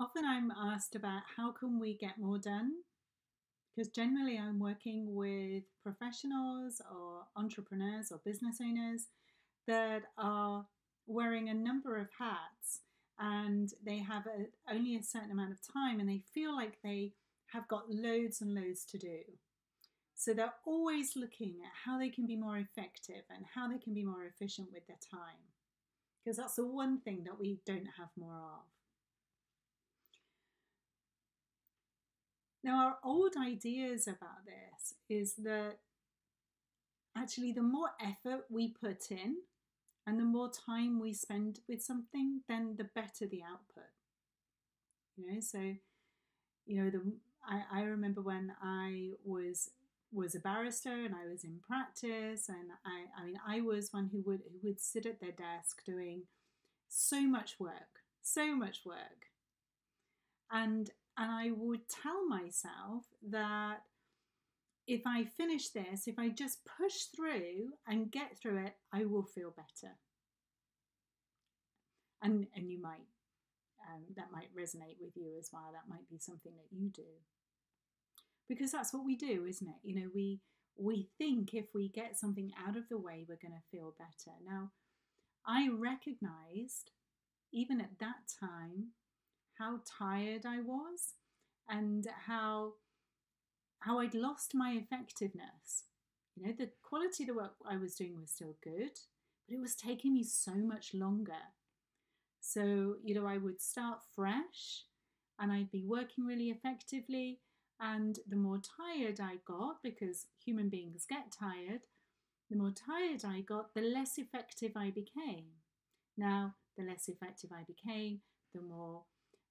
often I'm asked about how can we get more done? Because generally I'm working with professionals or entrepreneurs or business owners that are wearing a number of hats and they have a, only a certain amount of time and they feel like they have got loads and loads to do. So they're always looking at how they can be more effective and how they can be more efficient with their time. Because that's the one thing that we don't have more of. Now, our old ideas about this is that actually, the more effort we put in and the more time we spend with something, then the better the output. You know, so you know, the I, I remember when I was was a barrister and I was in practice and I, I mean I was one who would who would sit at their desk doing so much work, so much work. And and I would tell myself that if I finish this, if I just push through and get through it, I will feel better. And and you might um, that might resonate with you as well. That might be something that you do because that's what we do, isn't it? You know, we we think if we get something out of the way, we're going to feel better. Now, I recognized even at that time how tired I was and how how I'd lost my effectiveness. You know, the quality of the work I was doing was still good, but it was taking me so much longer. So, you know, I would start fresh and I'd be working really effectively. And the more tired I got, because human beings get tired, the more tired I got, the less effective I became. Now, the less effective I became, the more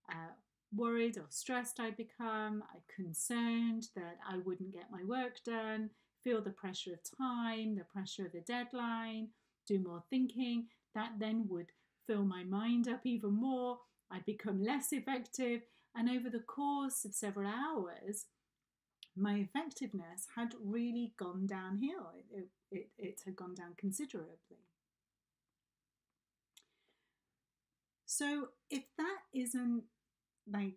uh, worried or stressed I become, I concerned that I wouldn't get my work done, feel the pressure of time, the pressure of the deadline, do more thinking. That then would fill my mind up even more. I'd become less effective. And over the course of several hours, my effectiveness had really gone downhill. It, it, it had gone down considerably. So, if that isn't like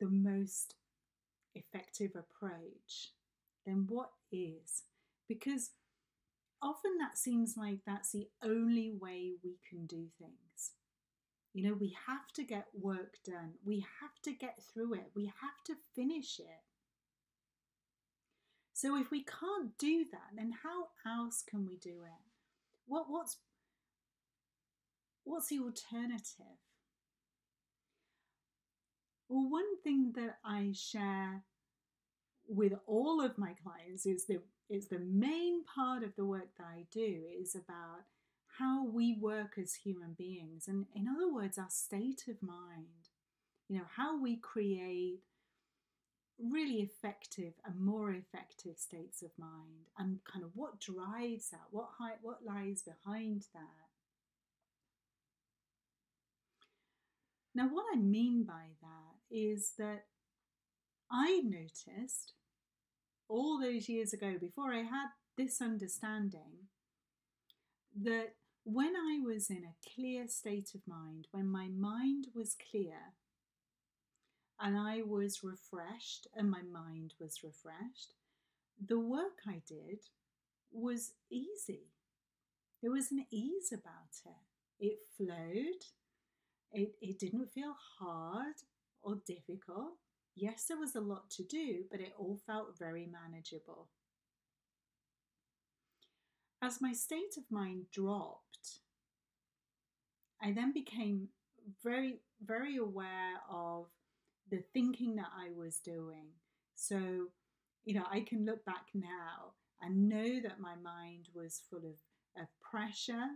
the most effective approach, then what is? Because often that seems like that's the only way we can do things. You know, we have to get work done, we have to get through it, we have to finish it. So if we can't do that, then how else can we do it? What what's what's the alternative? Well, one thing that I share with all of my clients is the is the main part of the work that I do is about how we work as human beings. And in other words our state of mind you know how we create really effective and more effective states of mind and kind of what drives that what what lies behind that. Now what i mean by that is that I noticed all those years ago, before I had this understanding, that when I was in a clear state of mind, when my mind was clear and I was refreshed and my mind was refreshed, the work I did was easy. There was an ease about it. It flowed. It, it didn't feel hard or difficult. Yes, there was a lot to do, but it all felt very manageable. As my state of mind dropped, I then became very, very aware of the thinking that I was doing. So, you know, I can look back now and know that my mind was full of, of pressure,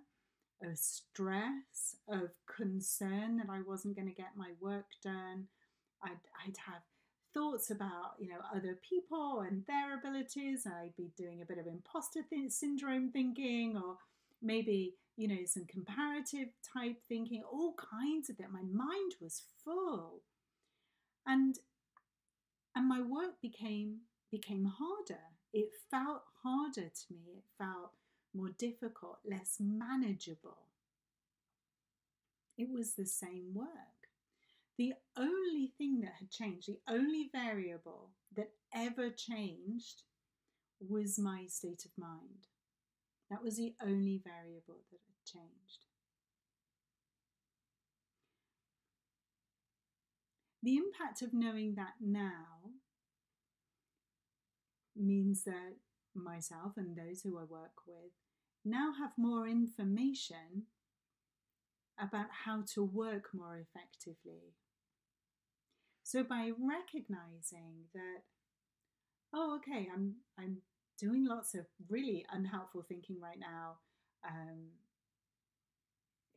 of stress, of concern that I wasn't going to get my work done, I'd, I'd have thoughts about you know other people and their abilities. I'd be doing a bit of imposter th- syndrome thinking or maybe you know some comparative type thinking all kinds of that. My mind was full. And and my work became became harder. It felt harder to me. It felt more difficult less manageable. It was the same work the only thing that had changed, the only variable that ever changed was my state of mind. That was the only variable that had changed. The impact of knowing that now means that myself and those who I work with now have more information about how to work more effectively. So by recognizing that, oh, okay, I'm I'm doing lots of really unhelpful thinking right now. Um,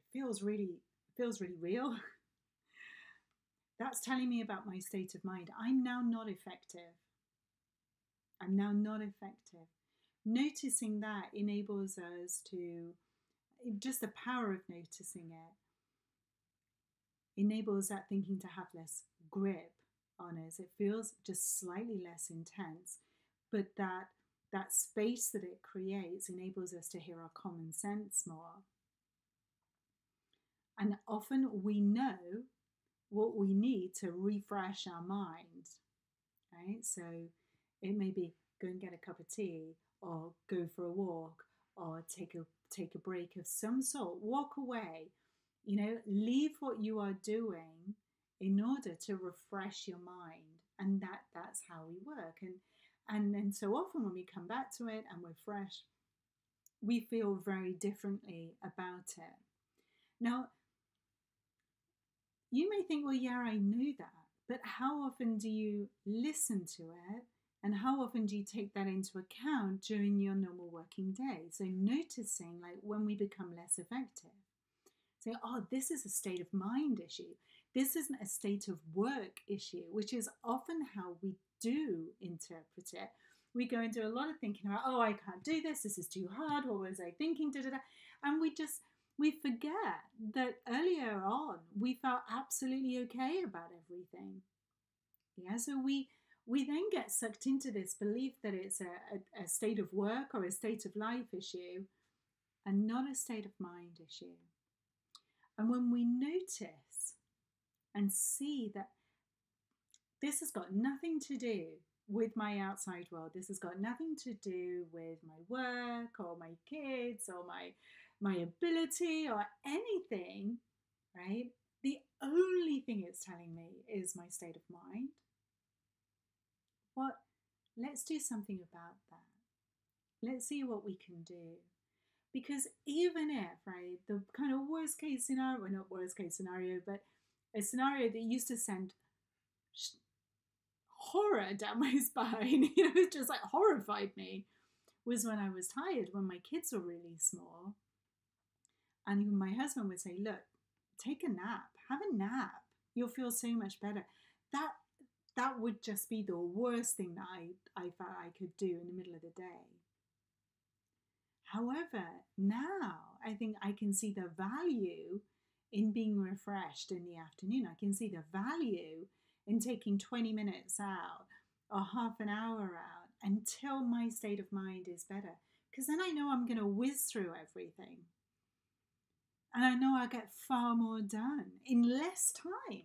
it feels really feels really real. That's telling me about my state of mind. I'm now not effective. I'm now not effective. Noticing that enables us to, just the power of noticing it, enables that thinking to have less grip on us. It feels just slightly less intense, but that that space that it creates enables us to hear our common sense more. And often we know what we need to refresh our mind, right? So it may be go and get a cup of tea or go for a walk or take a take a break of some sort walk away you know leave what you are doing in order to refresh your mind and that that's how we work and and then so often when we come back to it and we're fresh we feel very differently about it now you may think well yeah i knew that but how often do you listen to it and how often do you take that into account during your normal working day? So, noticing like when we become less effective, say, oh, this is a state of mind issue. This isn't a state of work issue, which is often how we do interpret it. We go into a lot of thinking about, oh, I can't do this. This is too hard. What was I thinking? Da, da, da. And we just, we forget that earlier on we felt absolutely okay about everything. Yeah, so we we then get sucked into this belief that it's a, a, a, state of work or a state of life issue and not a state of mind issue. And when we notice and see that this has got nothing to do with my outside world, this has got nothing to do with my work or my kids or my my ability or anything, right? The only thing it's telling me is my state of mind what? Let's do something about that. Let's see what we can do. Because even if, right, the kind of worst case scenario, well, not worst case scenario, but a scenario that used to send sh- horror down my spine, you know, it just like horrified me, was when I was tired, when my kids were really small. And my husband would say, Look, take a nap, have a nap. You'll feel so much better. That that would just be the worst thing that I, I felt I could do in the middle of the day. However, now I think I can see the value in being refreshed in the afternoon. I can see the value in taking 20 minutes out or half an hour out until my state of mind is better. Because then I know I'm going to whiz through everything. And I know I'll get far more done in less time.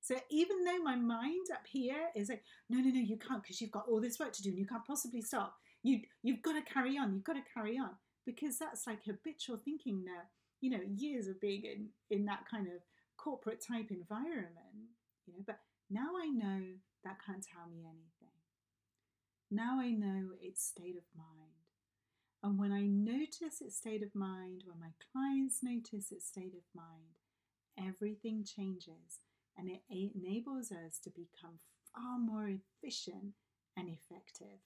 So even though my mind up here is like, no, no, no, you can't because you've got all this work to do and you can't possibly stop. You you've got to carry on. You've got to carry on because that's like habitual thinking now. You know, years of being in in that kind of corporate type environment. You know, but now I know that can't tell me anything. Now I know its state of mind. And when I notice its state of mind, when my clients notice its state of mind, everything changes and it enables us to become far more efficient and effective.